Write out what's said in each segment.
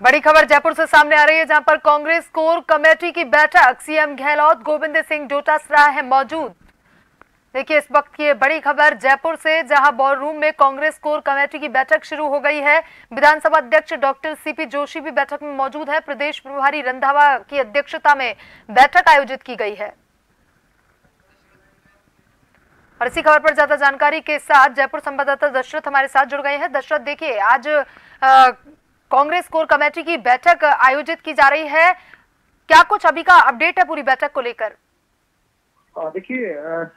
बड़ी खबर जयपुर से सामने आ रही है, जहाँ पर कांग्रेस कोर कमेटी की बैठक, सीएम गहलोत, गोविंद सिंह डोटासरा है मौजूद। देखिए, इस वक्त की बड़ी खबर जयपुर से, जहाँ बॉल रूम में कांग्रेस कोर कमेटी की बैठक शुरू हो गई है। विधानसभा अध्यक्ष डॉक्टर सीपी जोशी भी बैठक में मौजूद है। प्रदेश प्रभारी रंधावा की अध्यक्षता में बैठक आयोजित की गई है। और इसी खबर पर ज़्यादा जानकारी के साथ जयपुर संवाददाता दशरथ हमारे साथ जुड़ गए हैं। दशरथ, देखिए, आज कांग्रेस कोर कमेटी की बैठक आयोजित की जा रही है। क्या कुछ अभी का अपडेट है पूरी बैठक को लेकर? देखिए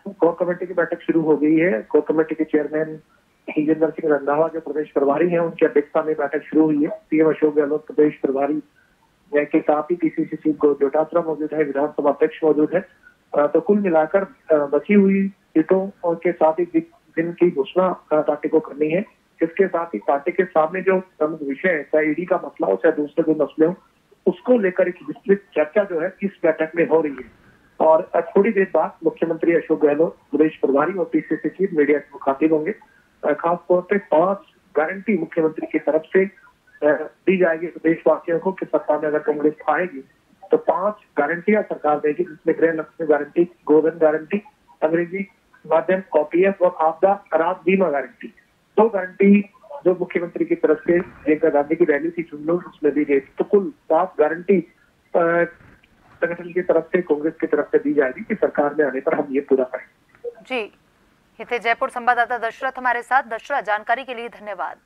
कोर कमेटी की बैठक शुरू हो गई है। कोर कमेटी के चेयरमैन हिजेंद्र सिंह रंधावा जो प्रदेश प्रभारी हैं, उनकी अध्यक्षता में बैठक शुरू हुई है। सीएम अशोक गहलोत प्रदेश प्रभारी के साथ ही पीसीसी चीफ डोटासरा मौजूद है, विधानसभा अध्यक्ष मौजूद है। तो कुल मिलाकर बची हुई सीटों के साथ ही दिन की घोषणा पार्टी को करनी है। इसके साथ ही? पार्टी के सामने जो प्रमुख विषय है, चाहे ईडी का मसला हो, चाहे दूसरे कोई मसले हो, उसको लेकर एक विस्तृत चर्चा जो है इस बैठक में हो रही है। और थोड़ी देर बाद मुख्यमंत्री अशोक गहलोत, प्रदेश प्रभारी और पीसीसी चीफ मीडिया के मुखातिब होंगे। खासतौर पर पाँच गारंटी मुख्यमंत्री की तरफ़ से दी जाएगी प्रदेशवासियों को कि सत्ता में अगर कांग्रेस आएगी तो पाँच गारंटियाँ सरकार देगी। जिसमें गृह लक्ष्मी गारंटी, गोधन गारंटी, अंग्रेज़ी माध्यम कॉपीएफ और आपदा रात बीमा गारंटी। दो गारंटी जो मुख्यमंत्री की तरफ़ से प्रियंका गांधी की रैली थी चुन, उसमें दी गई तो कुल सात गारंटी संगठन की तरफ़ से, कांग्रेस की तरफ़ से दी जाएगी कि सरकार में आने पर हम ये पूरा करें। जी। ये थे जयपुर संवाददाता दशरथ हमारे साथ। दशरथ, जानकारी के लिए धन्यवाद।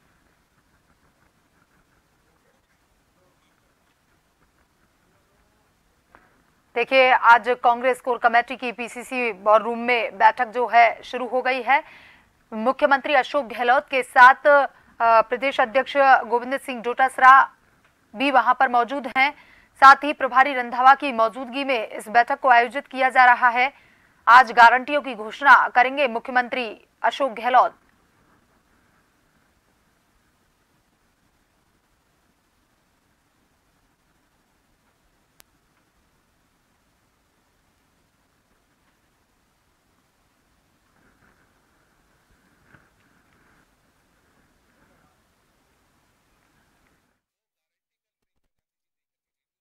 देखिए, आज कांग्रेस कोर कमेटी की पीसीसी वॉर रूम में बैठक जो है, शुरू हो गई है। मुख्यमंत्री अशोक गहलोत के साथ प्रदेश अध्यक्ष गोविंद सिंह डोटासरा भी वहाँ पर मौजूद हैं। साथ ही प्रभारी रंधावा की मौजूदगी में इस बैठक को आयोजित किया जा रहा है। आज गारंटियों की घोषणा करेंगे मुख्यमंत्री अशोक गहलोत।